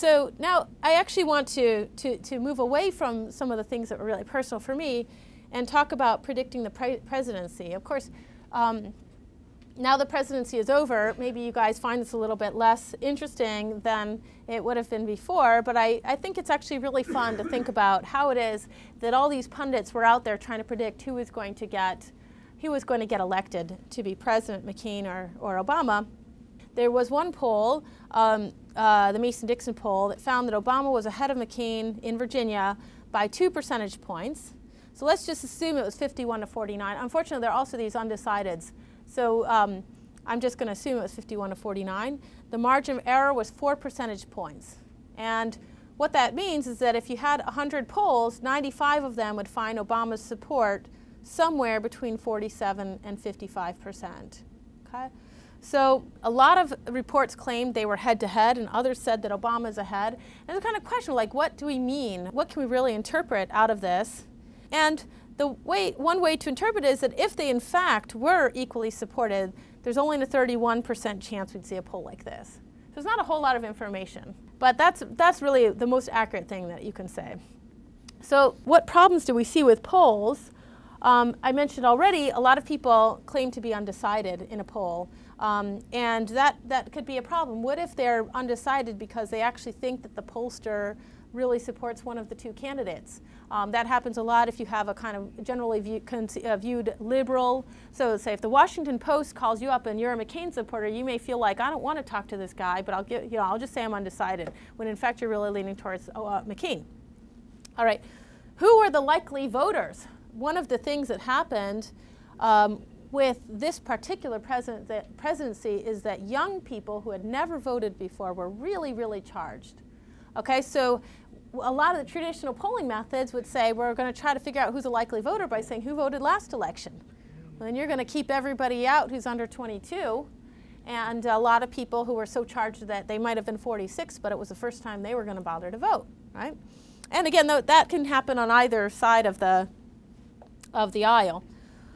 So now I actually want to, to, to move away from some of the things that were really personal for me and talk about predicting the pre presidency. Of course, um, now the presidency is over, maybe you guys find this a little bit less interesting than it would have been before, but I, I think it's actually really fun to think about how it is that all these pundits were out there trying to predict who was going to get, who was going to get elected to be President McCain or, or Obama. There was one poll, um, uh, the Mason-Dixon poll, that found that Obama was ahead of McCain in Virginia by two percentage points. So let's just assume it was 51 to 49. Unfortunately, there are also these undecideds. So um, I'm just going to assume it was 51 to 49. The margin of error was four percentage points. And what that means is that if you had 100 polls, 95 of them would find Obama's support somewhere between 47 and 55 percent. Okay? So a lot of reports claimed they were head-to-head, -head, and others said that Obama is ahead. And the kind of question like, what do we mean? What can we really interpret out of this? And the way, one way to interpret is that if they in fact were equally supported, there's only a 31% chance we'd see a poll like this. So it's not a whole lot of information. But that's, that's really the most accurate thing that you can say. So what problems do we see with polls? Um, I mentioned already, a lot of people claim to be undecided in a poll. Um, and that, that could be a problem. What if they're undecided because they actually think that the pollster really supports one of the two candidates? Um, that happens a lot if you have a kind of generally view, uh, viewed liberal. So say if the Washington Post calls you up and you're a McCain supporter, you may feel like, I don't want to talk to this guy, but I'll, get, you know, I'll just say I'm undecided, when in fact you're really leaning towards uh, McCain. All right, who are the likely voters? One of the things that happened um, with this particular presidency is that young people who had never voted before were really, really charged. Okay, so a lot of the traditional polling methods would say we're going to try to figure out who's a likely voter by saying who voted last election. Well, then you're going to keep everybody out who's under 22. And a lot of people who were so charged that they might have been 46, but it was the first time they were going to bother to vote, right? And again, that can happen on either side of the, of the aisle.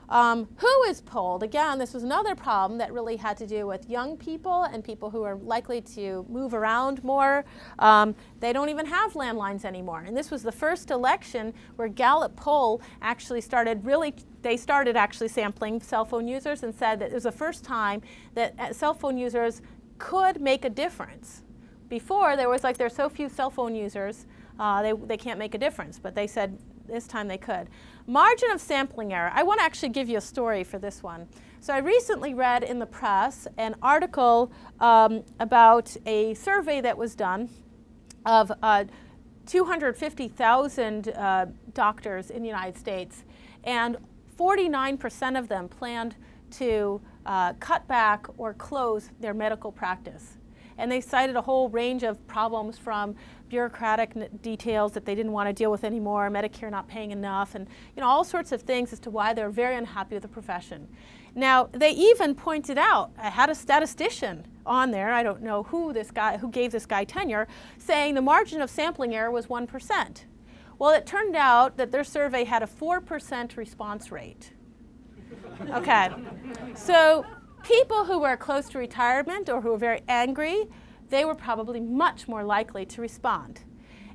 Um, who is polled? Again, this was another problem that really had to do with young people and people who are likely to move around more. Um, they don't even have landlines anymore. And this was the first election where Gallup poll actually started really, they started actually sampling cell phone users and said that it was the first time that uh, cell phone users could make a difference. Before, there was like, there's so few cell phone users, uh, they, they can't make a difference. But they said this time they could. Margin of sampling error. I want to actually give you a story for this one. So I recently read in the press an article um, about a survey that was done of uh, 250,000 uh, doctors in the United States, and 49% of them planned to uh, cut back or close their medical practice. And they cited a whole range of problems from bureaucratic details that they didn't want to deal with anymore, Medicare not paying enough, and you know all sorts of things as to why they're very unhappy with the profession. Now, they even pointed out, I had a statistician on there, I don't know who this guy, who gave this guy tenure, saying the margin of sampling error was 1%. Well, it turned out that their survey had a 4% response rate. Okay, so people who were close to retirement or who were very angry they were probably much more likely to respond.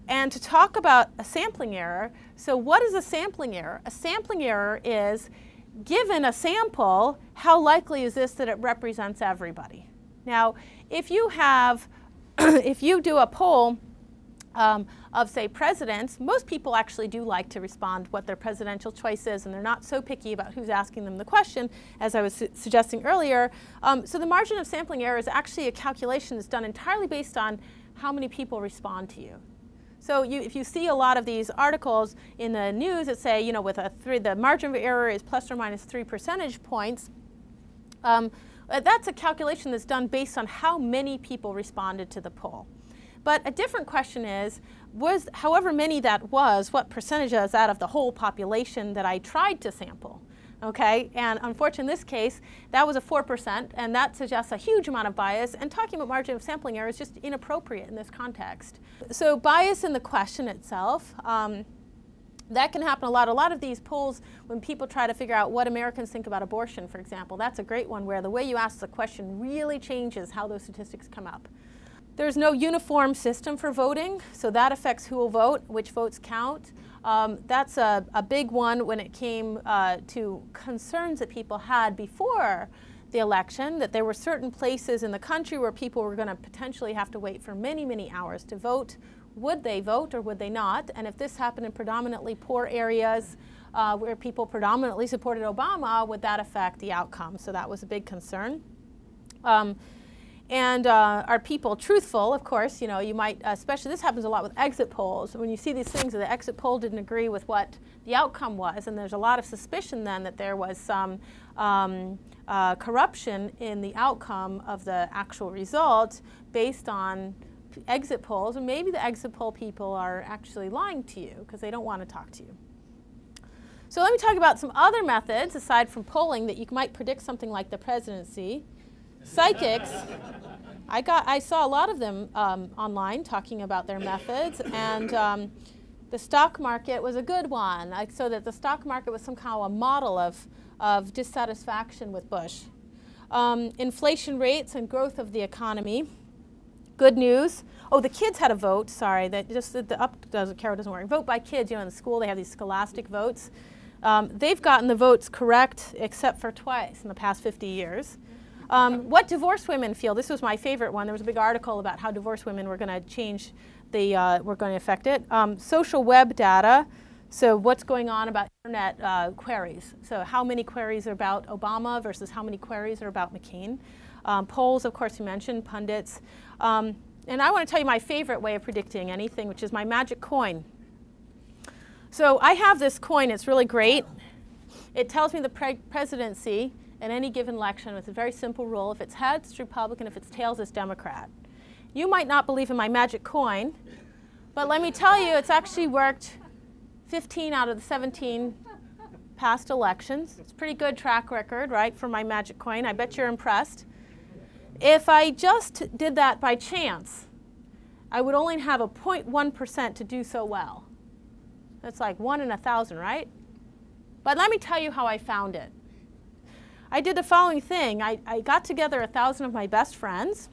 And to talk about a sampling error, so what is a sampling error? A sampling error is given a sample, how likely is this that it represents everybody? Now, if you have, if you do a poll um, of, say, presidents, most people actually do like to respond what their presidential choice is, and they're not so picky about who's asking them the question, as I was su suggesting earlier. Um, so the margin of sampling error is actually a calculation that's done entirely based on how many people respond to you. So you, if you see a lot of these articles in the news that say, you know, with a three, the margin of error is plus or minus three percentage points, um, that's a calculation that's done based on how many people responded to the poll. But a different question is, was however many that was, what percentage is out of the whole population that I tried to sample? Okay, and unfortunately in this case, that was a 4%, and that suggests a huge amount of bias, and talking about margin of sampling error is just inappropriate in this context. So bias in the question itself, um, that can happen a lot. A lot of these polls, when people try to figure out what Americans think about abortion, for example, that's a great one where the way you ask the question really changes how those statistics come up. There's no uniform system for voting, so that affects who will vote, which votes count. Um, that's a, a, big one when it came uh, to concerns that people had before the election, that there were certain places in the country where people were going to potentially have to wait for many, many hours to vote. Would they vote or would they not? And if this happened in predominantly poor areas uh, where people predominantly supported Obama, would that affect the outcome? So that was a big concern. Um, and uh, are people truthful? Of course, you know, you might, especially this happens a lot with exit polls. When you see these things, the exit poll didn't agree with what the outcome was, and there's a lot of suspicion then that there was some um, uh, corruption in the outcome of the actual result based on exit polls, and maybe the exit poll people are actually lying to you because they don't want to talk to you. So let me talk about some other methods aside from polling that you might predict something like the presidency. Psychics, I, got, I saw a lot of them um, online talking about their methods, and um, the stock market was a good one, like, so that the stock market was somehow a model of, of dissatisfaction with Bush. Um, inflation rates and growth of the economy. Good news. Oh, the kids had a vote. Sorry, that just the, up does carrot doesn't work. Vote by kids. You know, in the school they have these scholastic votes. Um, they've gotten the votes correct except for twice in the past 50 years. Um, what divorced women feel, this was my favorite one. There was a big article about how divorced women were going to change the, uh, were going to affect it. Um, social web data, so what's going on about internet uh, queries. So how many queries are about Obama versus how many queries are about McCain. Um, polls, of course, you mentioned, pundits. Um, and I want to tell you my favorite way of predicting anything, which is my magic coin. So I have this coin, it's really great. It tells me the pre presidency in any given election with a very simple rule. If it's heads, it's Republican. If it's tails, it's Democrat. You might not believe in my magic coin, but let me tell you, it's actually worked 15 out of the 17 past elections. It's a pretty good track record, right, for my magic coin. I bet you're impressed. If I just did that by chance, I would only have a 0.1% to do so well. That's like one in a thousand, right? But let me tell you how I found it. I did the following thing. I, I got together a thousand of my best friends,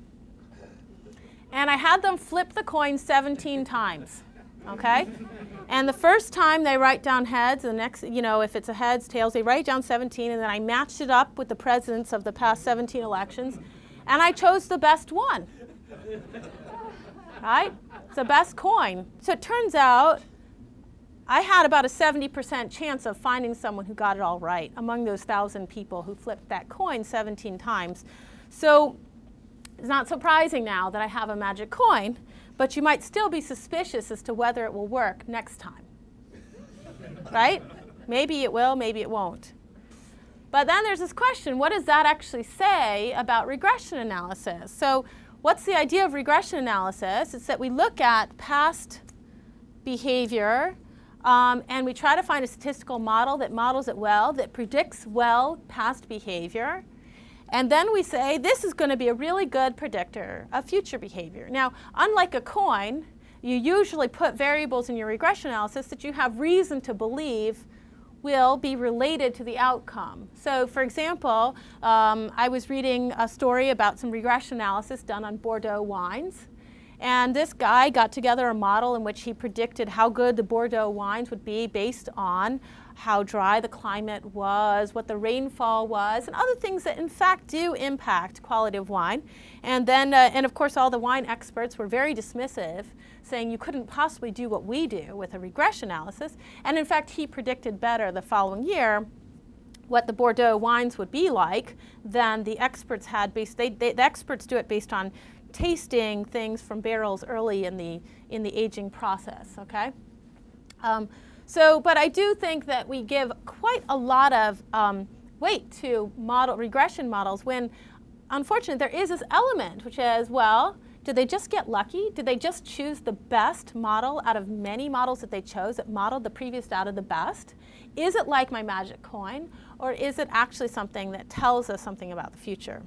and I had them flip the coin 17 times. Okay? And the first time they write down heads, the next, you know, if it's a heads, tails, they write down 17, and then I matched it up with the presidents of the past 17 elections, and I chose the best one. Right? It's the best coin. So it turns out I had about a 70% chance of finding someone who got it all right among those thousand people who flipped that coin 17 times. So it's not surprising now that I have a magic coin, but you might still be suspicious as to whether it will work next time. right? Maybe it will, maybe it won't. But then there's this question, what does that actually say about regression analysis? So what's the idea of regression analysis? It's that we look at past behavior um, and we try to find a statistical model that models it well, that predicts well past behavior. And then we say, this is going to be a really good predictor of future behavior. Now, unlike a coin, you usually put variables in your regression analysis that you have reason to believe will be related to the outcome. So for example, um, I was reading a story about some regression analysis done on Bordeaux wines. And this guy got together a model in which he predicted how good the Bordeaux wines would be based on how dry the climate was, what the rainfall was, and other things that in fact do impact quality of wine. And then, uh, and of course, all the wine experts were very dismissive, saying you couldn't possibly do what we do with a regression analysis. And in fact, he predicted better the following year what the Bordeaux wines would be like than the experts had based, they, they, the experts do it based on tasting things from barrels early in the, in the aging process, okay? Um, so, but I do think that we give quite a lot of um, weight to model regression models when, unfortunately, there is this element which is, well, did they just get lucky? Did they just choose the best model out of many models that they chose that modeled the previous data the best? Is it like my magic coin, or is it actually something that tells us something about the future?